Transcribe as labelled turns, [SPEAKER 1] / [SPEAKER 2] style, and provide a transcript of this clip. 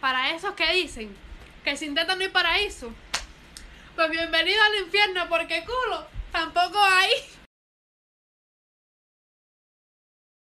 [SPEAKER 1] para esos que dicen que sin teta no hay paraíso, pues bienvenido al infierno porque culo.